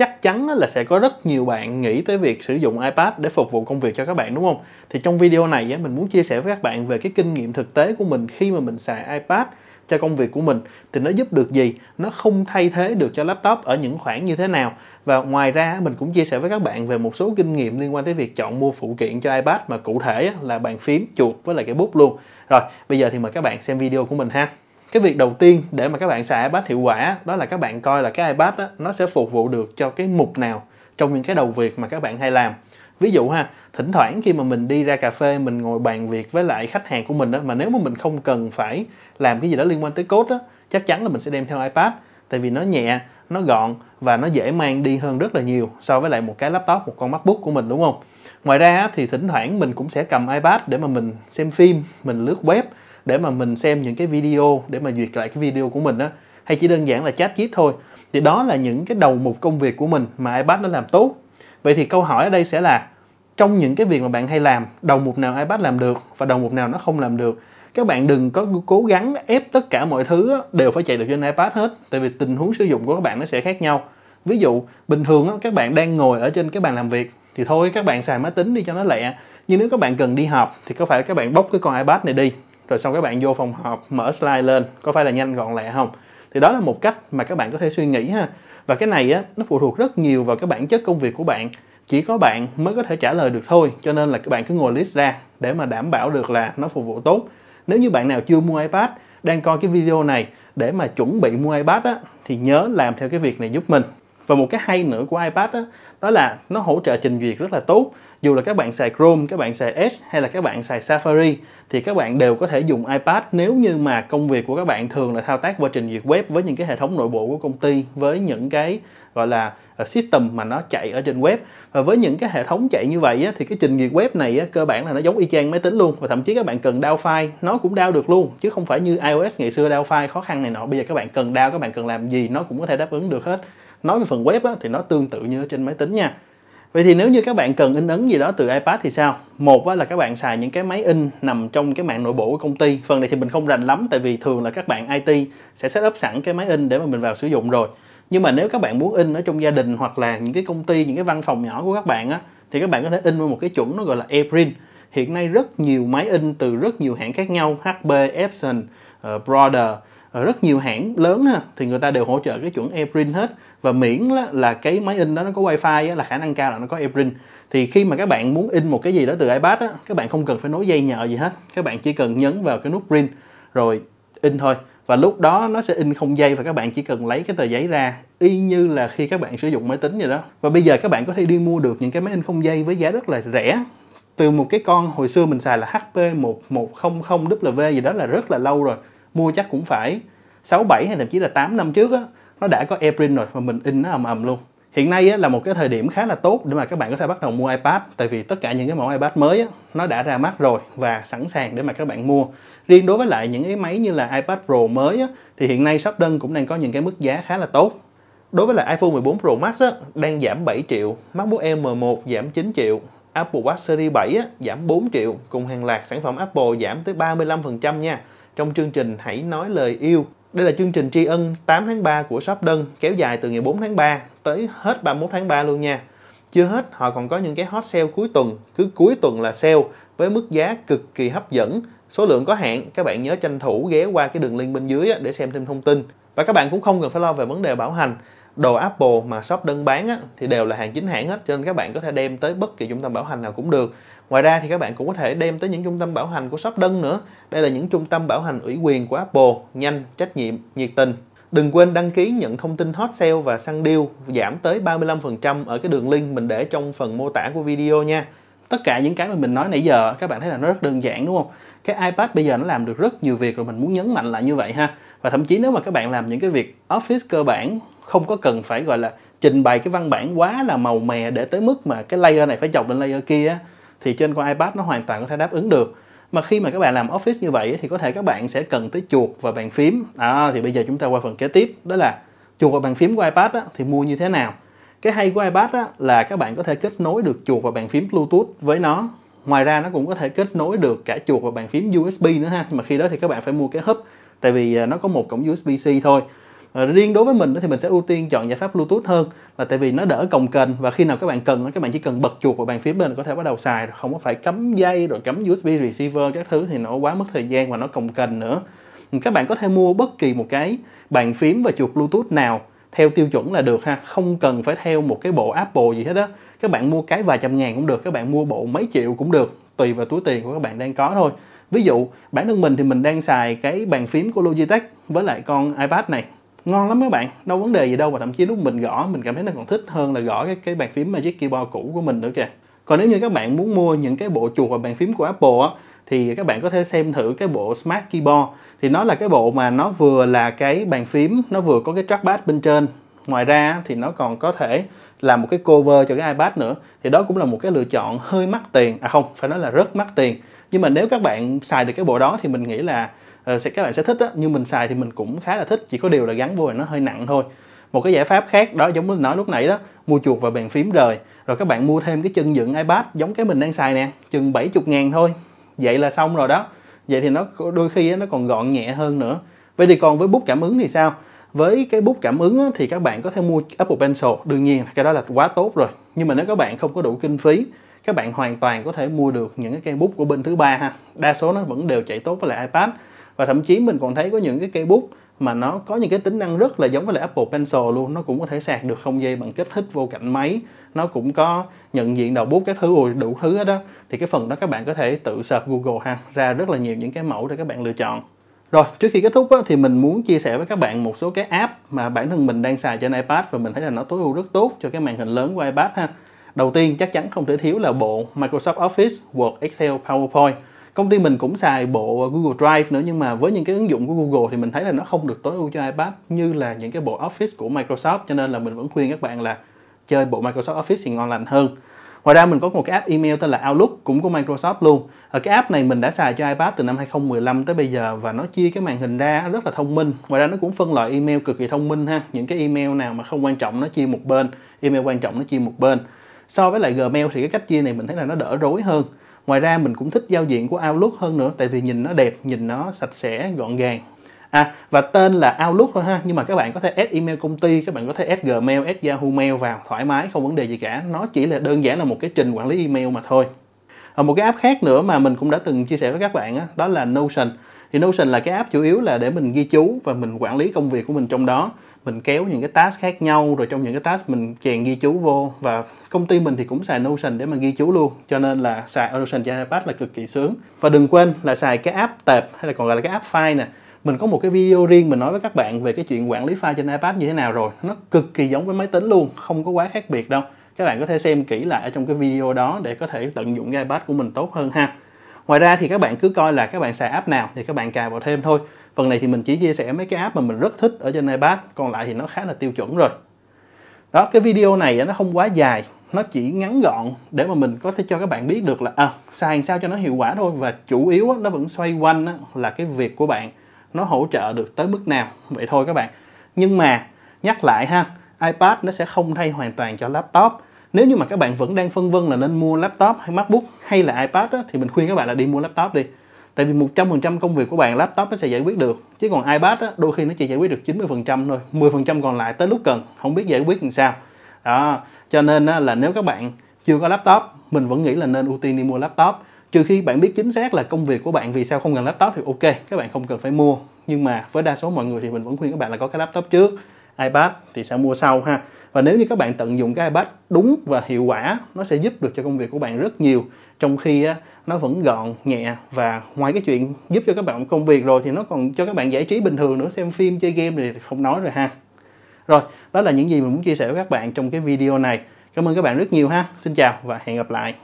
chắc chắn là sẽ có rất nhiều bạn nghĩ tới việc sử dụng iPad để phục vụ công việc cho các bạn, đúng không? Thì trong video này mình muốn chia sẻ với các bạn về cái kinh nghiệm thực tế của mình khi mà mình xài iPad cho công việc của mình. Thì nó giúp được gì? Nó không thay thế được cho laptop ở những khoản như thế nào. Và ngoài ra mình cũng chia sẻ với các bạn về một số kinh nghiệm liên quan tới việc chọn mua phụ kiện cho iPad mà cụ thể là bàn phím chuột với lại cái bút luôn. Rồi, bây giờ thì mời các bạn xem video của mình ha cái việc đầu tiên để mà các bạn xài iPad hiệu quả đó là các bạn coi là cái iPad đó, nó sẽ phục vụ được cho cái mục nào trong những cái đầu việc mà các bạn hay làm. Ví dụ ha thỉnh thoảng khi mà mình đi ra cà phê mình ngồi bàn việc với lại khách hàng của mình đó mà nếu mà mình không cần phải làm cái gì đó liên quan tới code đó chắc chắn là mình sẽ đem theo iPad. Tại vì nó nhẹ nó gọn và nó dễ mang đi hơn rất là nhiều so với lại một cái laptop một con MacBook của mình đúng không? Ngoài ra thì thỉnh thoảng mình cũng sẽ cầm iPad để mà mình xem phim mình lướt web để mà mình xem những cái video, để mà duyệt lại cái video của mình á, hay chỉ đơn giản là chat chít thôi. Thì đó là những cái đầu mục công việc của mình mà iPad nó làm tốt. Vậy thì câu hỏi ở đây sẽ là, trong những cái việc mà bạn hay làm, đầu mục nào iPad làm được và đầu mục nào nó không làm được? Các bạn đừng có cố gắng ép tất cả mọi thứ đều phải chạy được trên iPad hết, tại vì tình huống sử dụng của các bạn nó sẽ khác nhau. Ví dụ, bình thường các bạn đang ngồi ở trên cái bàn làm việc, thì thôi các bạn xài máy tính đi cho nó lẹ, nhưng nếu các bạn cần đi họp thì có phải các bạn bóc cái con iPad này đi? Rồi xong các bạn vô phòng họp, mở slide lên, có phải là nhanh gọn lẹ không? Thì đó là một cách mà các bạn có thể suy nghĩ ha. Và cái này á, nó phụ thuộc rất nhiều vào cái bản chất công việc của bạn. Chỉ có bạn mới có thể trả lời được thôi, cho nên là các bạn cứ ngồi list ra để mà đảm bảo được là nó phục vụ tốt. Nếu như bạn nào chưa mua iPad, đang coi cái video này để mà chuẩn bị mua iPad á, thì nhớ làm theo cái việc này giúp mình và một cái hay nữa của iPad đó, đó là nó hỗ trợ trình duyệt rất là tốt. Dù là các bạn xài Chrome, các bạn xài Edge hay là các bạn xài Safari thì các bạn đều có thể dùng iPad nếu như mà công việc của các bạn thường là thao tác qua trình duyệt web với những cái hệ thống nội bộ của công ty với những cái gọi là ờ, system mà nó chạy ở trên web. Và với những cái hệ thống chạy như vậy á, thì cái trình duyệt web này á, cơ bản là nó giống y chang máy tính luôn. Và thậm chí các bạn cần download file nó cũng download được luôn chứ không phải như iOS ngày xưa download file khó khăn này nọ. Bây giờ các bạn cần download các bạn cần làm gì nó cũng có thể đáp ứng được hết nói về phần web á, thì nó tương tự như ở trên máy tính nha Vậy thì nếu như các bạn cần in ấn gì đó từ iPad thì sao? Một là các bạn xài những cái máy in nằm trong cái mạng nội bộ của công ty. Phần này thì mình không rành lắm tại vì thường là các bạn IT sẽ set up sẵn cái máy in để mà mình vào sử dụng rồi. Nhưng mà nếu các bạn muốn in ở trong gia đình hoặc là những cái công ty, những cái văn phòng nhỏ của các bạn á thì các bạn có thể in một cái chuẩn nó gọi là ePrint. Hiện nay rất nhiều máy in từ rất nhiều hãng khác nhau, HP, Epson, ờ, uh, Brother Ờ, rất nhiều hãng lớn ha thì người ta đều hỗ trợ cái chuẩn ePrint hết. Và miễn là, là cái máy in đó nó có wifi á, là khả năng cao là nó có ePrint thì khi mà các bạn muốn in một cái gì đó từ iPad á, các bạn không cần phải nối dây nhợ gì hết. Các bạn chỉ cần nhấn vào cái nút print rồi in thôi. Và lúc đó nó sẽ in không dây và các bạn chỉ cần lấy cái tờ giấy ra y như là khi các bạn sử dụng máy tính vậy đó. Và bây giờ các bạn có thể đi mua được những cái máy in không dây với giá rất là rẻ. Từ một cái con hồi xưa mình xài là HP 1100W gì đó là rất là lâu rồi mua chắc cũng phải 6, 7 hay thậm chí là 8 năm trước á nó đã có AirPrint rồi mà mình in nó ầm ầm luôn. Hiện nay á, là một cái thời điểm khá là tốt để mà các bạn có thể bắt đầu mua iPad tại vì tất cả những cái mẫu iPad mới á, nó đã ra mắt rồi và sẵn sàng để mà các bạn mua. Riêng đối với lại những cái máy như là iPad Pro mới á, thì hiện nay shop đơn cũng đang có những cái mức giá khá là tốt. Đối với lại iPhone 14 Pro Max á, đang giảm 7 triệu MacBook Air M1 giảm 9 triệu Apple Watch Series 7 á, giảm 4 triệu cùng hàng loạt sản phẩm Apple giảm tới 35% nha trong chương trình Hãy nói lời yêu. Đây là chương trình tri ân 8 tháng 3 của shop Đơn kéo dài từ ngày 4 tháng 3 tới hết 31 tháng 3 luôn nha. Chưa hết, họ còn có những cái hot sale cuối tuần, cứ cuối tuần là sale với mức giá cực kỳ hấp dẫn. Số lượng có hạn, các bạn nhớ tranh thủ ghé qua cái đường link bên dưới để xem thêm thông tin. Và các bạn cũng không cần phải lo về vấn đề bảo hành. Đồ Apple mà shop đơn bán á, thì đều là hàng chính hãng hết cho nên các bạn có thể đem tới bất kỳ trung tâm bảo hành nào cũng được. Ngoài ra thì các bạn cũng có thể đem tới những trung tâm bảo hành của shop đơn nữa. Đây là những trung tâm bảo hành ủy quyền của Apple, nhanh, trách nhiệm, nhiệt tình. Đừng quên đăng ký nhận thông tin hot sale và săn deal giảm tới 35% ở cái đường link mình để trong phần mô tả của video nha. Tất cả những cái mà mình nói nãy giờ các bạn thấy là nó rất đơn giản đúng không? Cái iPad bây giờ nó làm được rất nhiều việc rồi mình muốn nhấn mạnh lại như vậy ha. Và thậm chí nếu mà các bạn làm những cái việc office cơ bản không có cần phải gọi là trình bày cái văn bản quá là màu mè để tới mức mà cái layer này phải chọc lên layer kia thì trên con iPad nó hoàn toàn có thể đáp ứng được mà khi mà các bạn làm office như vậy thì có thể các bạn sẽ cần tới chuột và bàn phím à, thì bây giờ chúng ta qua phần kế tiếp đó là chuột và bàn phím của iPad á, thì mua như thế nào cái hay của iPad á, là các bạn có thể kết nối được chuột và bàn phím Bluetooth với nó. Ngoài ra nó cũng có thể kết nối được cả chuột và bàn phím USB nữa ha. Mà khi đó thì các bạn phải mua cái hub tại vì à, nó có một cổng USB-C thôi. À, riêng đối với mình thì mình sẽ ưu tiên chọn giải pháp Bluetooth hơn là tại vì nó đỡ cồng kềnh và khi nào các bạn cần các bạn chỉ cần bật chuột và bàn phím lên có thể bắt đầu xài rồi không có phải cắm dây rồi cắm USB receiver các thứ thì nó quá mất thời gian và nó cồng kềnh nữa. Các bạn có thể mua bất kỳ một cái bàn phím và chuột Bluetooth nào theo tiêu chuẩn là được ha. Không cần phải theo một cái bộ Apple gì hết á. Các bạn mua cái vài trăm ngàn cũng được, các bạn mua bộ mấy triệu cũng được, tùy vào túi tiền của các bạn đang có thôi. Ví dụ, bản thân mình thì mình đang xài cái bàn phím của Logitech với lại con iPad này. Ngon lắm các bạn, đâu vấn đề gì đâu và thậm chí lúc mình gõ, mình cảm thấy nó còn thích hơn là gõ cái cái bàn phím Magic Keyboard cũ của mình nữa kìa. Còn nếu như các bạn muốn mua những cái bộ chuột và bàn phím của Apple á thì các bạn có thể xem thử cái bộ Smart Keyboard. Thì nó là cái bộ mà nó vừa là cái bàn phím nó vừa có cái trackpad bên trên. Ngoài ra thì nó còn có thể làm một cái cover cho cái iPad nữa. Thì đó cũng là một cái lựa chọn hơi mắc tiền. À không phải nói là rất mắc tiền. Nhưng mà nếu các bạn xài được cái bộ đó thì mình nghĩ là uh, sẽ các bạn sẽ thích á. Nhưng mình xài thì mình cũng khá là thích. Chỉ có điều là gắn vô thì nó hơi nặng thôi. Một cái giải pháp khác đó giống như nói lúc nãy đó mua chuột và bàn phím rời. Rồi các bạn mua thêm cái chân dựng iPad giống cái mình đang xài nè chừng 70 ngàn thôi vậy là xong rồi đó. Vậy thì nó đôi khi nó còn gọn nhẹ hơn nữa. Vậy thì còn với bút cảm ứng thì sao? Với cái bút cảm ứng thì các bạn có thể mua Apple Pencil. Đương nhiên cái đó là quá tốt rồi. Nhưng mà nếu các bạn không có đủ kinh phí, các bạn hoàn toàn có thể mua được những cái cây bút của bên thứ ba ha. Đa số nó vẫn đều chạy tốt với lại iPad và thậm chí mình còn thấy có những cái cây bút mà nó có những cái tính năng rất là giống với lại Apple Pencil luôn. Nó cũng có thể sạc được không dây bằng kích thích vô cạnh máy. Nó cũng có nhận diện đầu bút các thứ ui đủ thứ hết đó thì cái phần đó các bạn có thể tự search Google ha. Ra rất là nhiều những cái mẫu để các bạn lựa chọn. Rồi, trước khi kết thúc á, thì mình muốn chia sẻ với các bạn một số cái app mà bản thân mình đang xài trên iPad và mình thấy là nó tối ưu rất tốt cho cái màn hình lớn của iPad ha. Đầu tiên chắc chắn không thể thiếu là bộ Microsoft Office, Word, Excel, PowerPoint. Công ty mình cũng xài bộ Google Drive nữa nhưng mà với những cái ứng dụng của Google thì mình thấy là nó không được tối ưu cho iPad như là những cái bộ Office của Microsoft cho nên là mình vẫn khuyên các bạn là chơi bộ Microsoft Office thì ngon lành hơn. Ngoài ra mình có một cái app email tên là Outlook cũng của Microsoft luôn. Ở cái app này mình đã xài cho iPad từ năm 2015 tới bây giờ và nó chia cái màn hình ra rất là thông minh. Ngoài ra nó cũng phân loại email cực kỳ thông minh ha. Những cái email nào mà không quan trọng nó chia một bên, email quan trọng nó chia một bên. So với lại Gmail thì cái cách chia này mình thấy là nó đỡ rối hơn. Ngoài ra mình cũng thích giao diện của Outlook hơn nữa tại vì nhìn nó đẹp, nhìn nó sạch sẽ, gọn gàng. À và tên là Outlook thôi ha nhưng mà các bạn có thể add email công ty, các bạn có thể add Gmail, add Yahoo Mail vào thoải mái không vấn đề gì cả. Nó chỉ là đơn giản là một cái trình quản lý email mà thôi. Ở một cái app khác nữa mà mình cũng đã từng chia sẻ với các bạn đó, đó là Notion. Thì Notion là cái app chủ yếu là để mình ghi chú và mình quản lý công việc của mình trong đó. Mình kéo những cái task khác nhau rồi trong những cái task mình chèn ghi chú vô và công ty mình thì cũng xài Notion để mà ghi chú luôn. Cho nên là xài Notion trên iPad là cực kỳ sướng. Và đừng quên là xài cái app tệp hay là còn gọi là cái app file nè mình có một cái video riêng mình nói với các bạn về cái chuyện quản lý file trên iPad như thế nào rồi nó cực kỳ giống với máy tính luôn không có quá khác biệt đâu các bạn có thể xem kỹ lại ở trong cái video đó để có thể tận dụng cái iPad của mình tốt hơn ha. Ngoài ra thì các bạn cứ coi là các bạn xài app nào thì các bạn cài vào thêm thôi. Phần này thì mình chỉ chia sẻ mấy cái app mà mình rất thích ở trên iPad còn lại thì nó khá là tiêu chuẩn rồi. Đó cái video này nó không quá dài nó chỉ ngắn gọn để mà mình có thể cho các bạn biết được là à, xài sao cho nó hiệu quả thôi và chủ yếu nó vẫn xoay quanh là cái việc của bạn nó hỗ trợ được tới mức nào. Vậy thôi các bạn. Nhưng mà nhắc lại ha iPad nó sẽ không thay hoàn toàn cho laptop nếu như mà các bạn vẫn đang phân vân là nên mua laptop hay MacBook hay là iPad á, thì mình khuyên các bạn là đi mua laptop đi. Tại vì 100% công việc của bạn laptop nó sẽ giải quyết được. Chứ còn iPad á, đôi khi nó chỉ giải quyết được 90% thôi 10% còn lại tới lúc cần không biết giải quyết làm sao. Đó cho nên á, là nếu các bạn chưa có laptop mình vẫn nghĩ là nên ưu tiên đi mua laptop. Trừ khi bạn biết chính xác là công việc của bạn vì sao không cần laptop thì ok các bạn không cần phải mua. Nhưng mà với đa số mọi người thì mình vẫn khuyên các bạn là có cái laptop trước iPad thì sẽ mua sau ha và nếu như các bạn tận dụng cái iPad đúng và hiệu quả nó sẽ giúp được cho công việc của bạn rất nhiều. Trong khi á, nó vẫn gọn nhẹ và ngoài cái chuyện giúp cho các bạn công việc rồi thì nó còn cho các bạn giải trí bình thường nữa xem phim chơi game thì không nói rồi ha. Rồi đó là những gì mình muốn chia sẻ với các bạn trong cái video này. Cảm ơn các bạn rất nhiều ha. Xin chào và hẹn gặp lại.